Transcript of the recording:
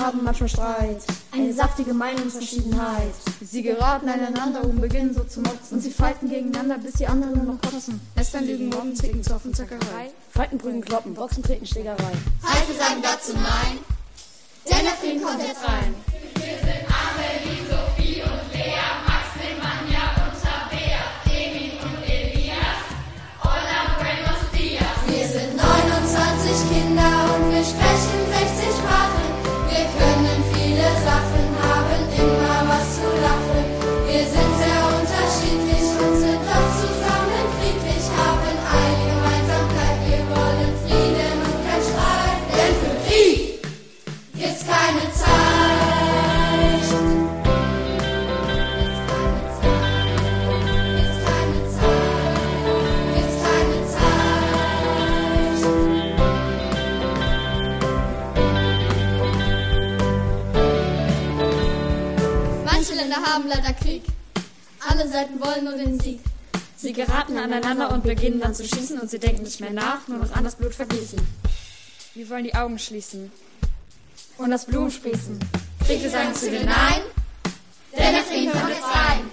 haben manchmal Streit, eine saftige Meinungsverschiedenheit. Sie geraten aneinander und beginnen so zu motzen. Und sie falten gegeneinander, bis die anderen noch kotzen. Lästern, Lügen, Mobben, Zicken, Zoffen, Zockerei. Falten, Brügen, Kloppen, Boxen, Treten, Schlägerei. Wir sagen dazu Nein, denn der Frieden kommt jetzt rein. Manche Länder haben leider Krieg. Alle Seiten wollen nur den Sieg. Sie geraten aneinander und beginnen dann zu schießen und sie denken nicht mehr nach, nur noch an das Blut vergießen. Wir wollen die Augen schließen und das Blut sprießen. Krieg, wir sagen zu dir Nein, Denn der Frieden kommt jetzt rein.